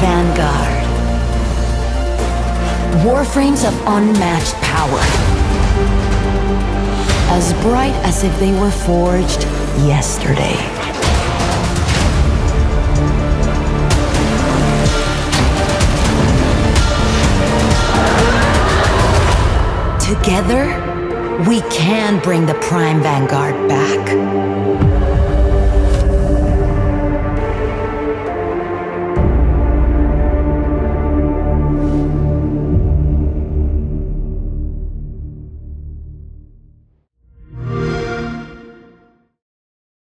vanguard. Warframes of unmatched power. As bright as if they were forged yesterday. Together, we can bring the Prime Vanguard back.